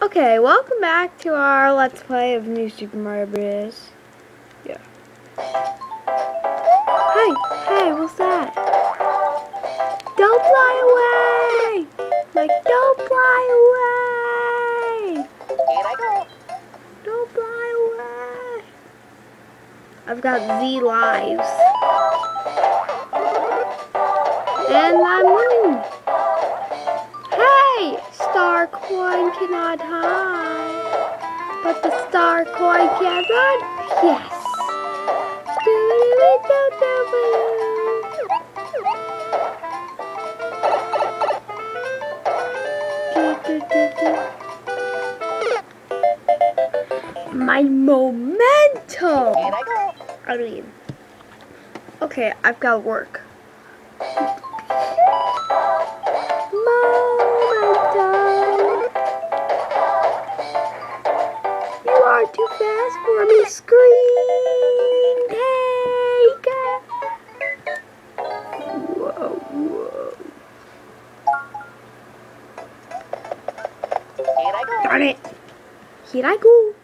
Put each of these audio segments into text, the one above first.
Okay, welcome back to our Let's Play of New Super Mario Bros. Yeah. Hey, hey, what's that? Don't fly away! Like, don't fly away! Here I go. Don't fly away! I've got Z lives. And I'm winning! Coin cannot hide. But the star coin can run? Yes! My momentum! I mean, okay, I've got work. Darn it. Here I go.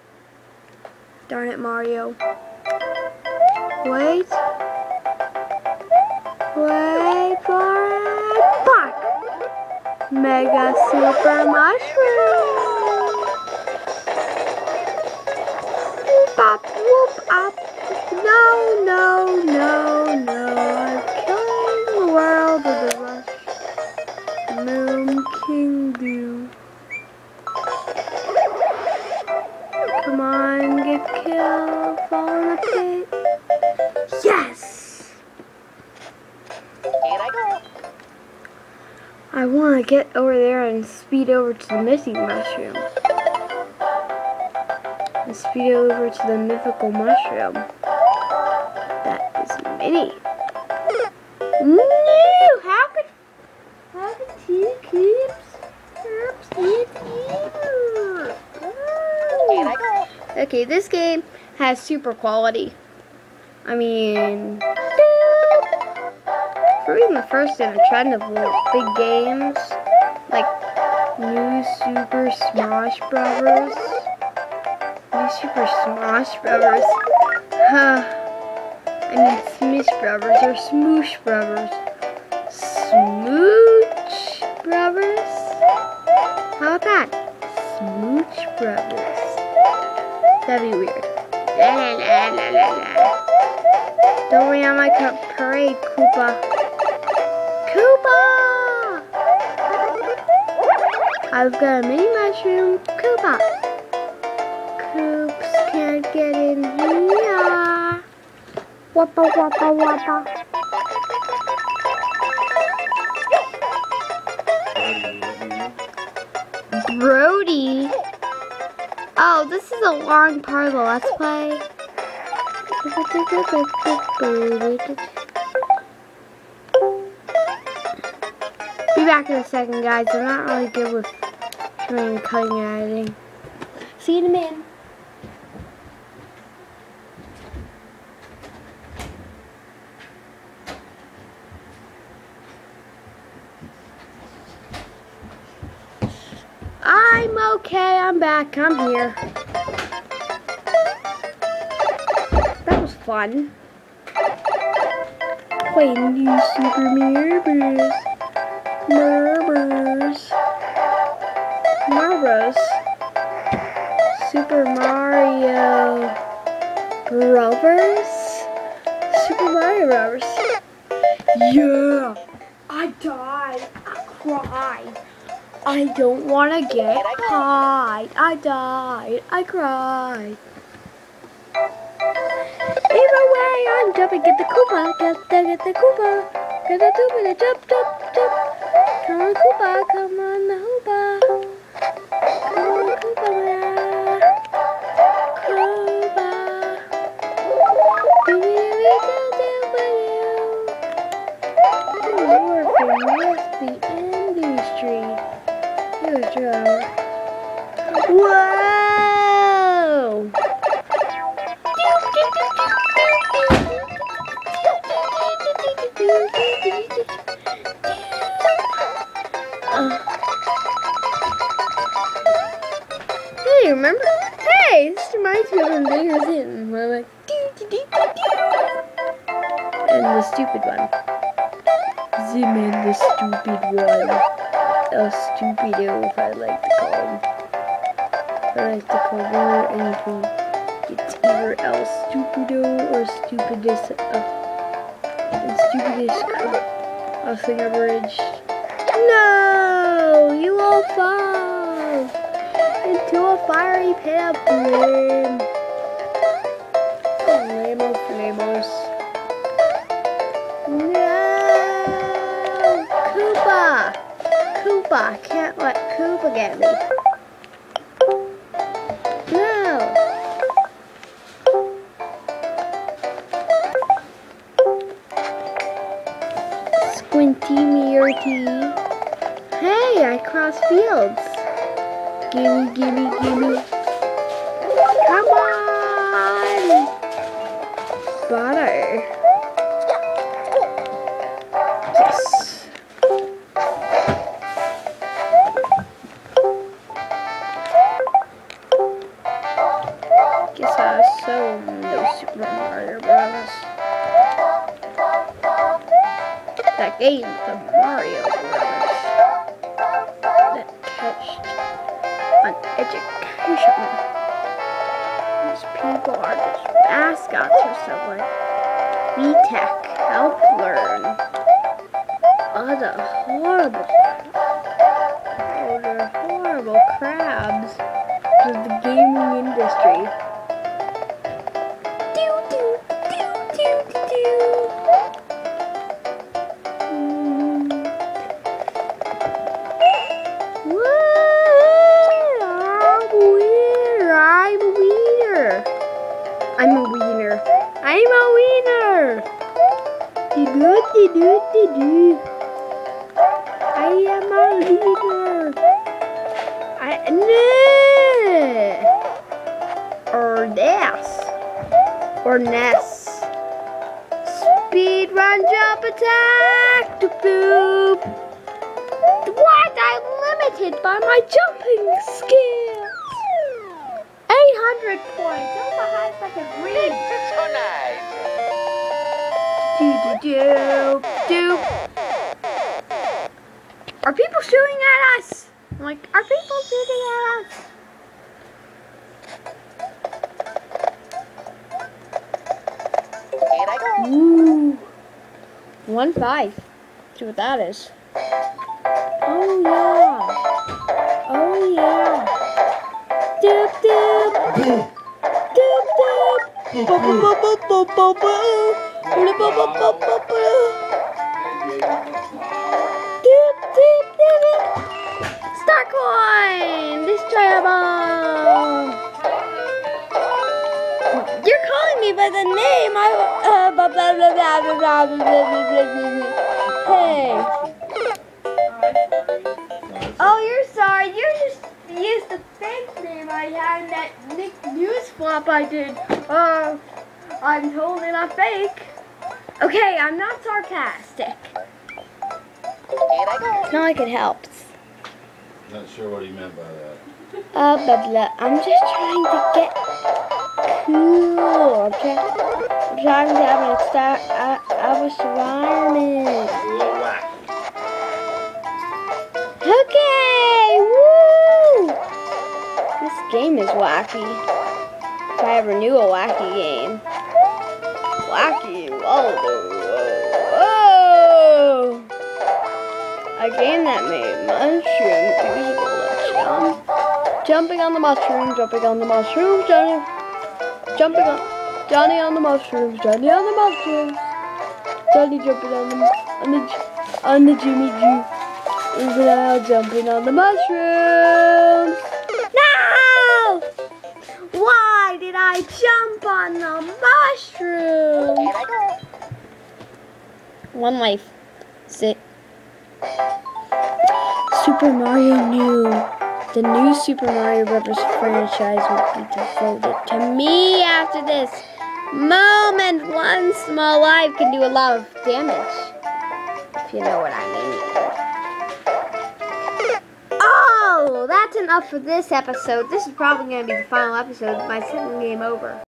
Darn it, Mario. Wait. Wait for it. Bark. Mega Super Mushroom. Up, whoop up. No, no, no. I want to get over there and speed over to the missing mushroom. And speed over to the mythical mushroom. That is mini. No! How could... How could two cubes... Oops, here. Here I go. Okay, this game has super quality. I mean, for being the first in a trend of big games, like New Super Smash Brothers. New Super Smash Brothers. Huh. I mean Smish Brothers or Smoosh Brothers. Smooch Brothers? How about that? Smooch Brothers. That'd be weird. La, la, la, la, la. Don't worry on my parade, Koopa. Koopa! I've got a mini mushroom, Koopa. Koops can't get in here. Wappa wappa wappa. Brody. Oh, this is a long part of the Let's Play. Be back in a second, guys. I'm not really good with cutting and editing. See you in a minute. I'm okay. I'm back. I'm here. That was fun. Playing new Super Mario Bros. Marbers. Marbers. Super Mario Brothers. Super Mario Brothers. Yeah. I died. I cried. I don't want to get high. I died. I cried. Either way, I'm jumping. Get the Koopa. Get the, get the Koopa. Get the Koopa. Jump, jump, jump. Come on, Koopa. Come on, the Hoopa. Come on, Koopa. Koopa. You are from the industry. You're a drone. Remember? Hey, this reminds me of when was in. Where I'm like, doo, doo, doo. And the stupid one. Zoom in the stupid one. El Stupido, if I like to call him. I like to call her anything. It's either El Stupido or Stupidest. Uh, and Stupidest crossing a bridge. No! You will fall into a fiery pit of flame. Flamo flamos. No! Koopa! Koopa! Can't let Koopa get me. No! Squinty mearty. Hey, I cross fields. Gimme, gimme, gimme. Come on! Butter. Yes. Guess I so no Super Mario Bros. That game, the Mario Brothers, education. These people are just mascots or something. VTech, help learn. Oh, the horrible, oh, the horrible crabs of the gaming industry. I no. Or this. Or Ness. Speed run jump attack. Doop doop. What? I'm limited by my jumping skills. 800 points. Oh, my highest I do do do. Are people shooting at us? I'm like, are people shooting at us? Ooh. One five. See what that is. Oh yeah. Oh yeah. Doop doop. doop doop. Ba ba ba ba ba ba. Ba ba ba ba ba ba. Hey. Oh, you're sorry. You just used the fake name I had in that Nick News flop I did. Uh, I'm totally not fake. Okay, I'm not sarcastic. Here I go. It's not like it helps. Not sure what he meant by that. Uh, blah blah. I'm just trying to get cool. Trying, I'm trying to have an extra environment. A little wacky. Okay, woo! This game is wacky. If I ever knew a wacky game. Wacky, whoa, whoa! A game that made mushrooms usable to jump. Jumping on the mushroom, jumping on the mushroom, Johnny. Jumping on, Johnny on the mushrooms, Johnny on the mushrooms. Johnny jumping on the, on the, on the Jimmy Jew. Is now jumping on the mushrooms. No! Why did I jump on the mushroom? Here I go. One life. Sit. Super Mario New. The new Super Mario Brothers franchise will be devoted to me after this moment. One small life can do a lot of damage. If you know what I mean. Oh, that's that's enough for this episode. This is probably going to be the final episode. of My second game over.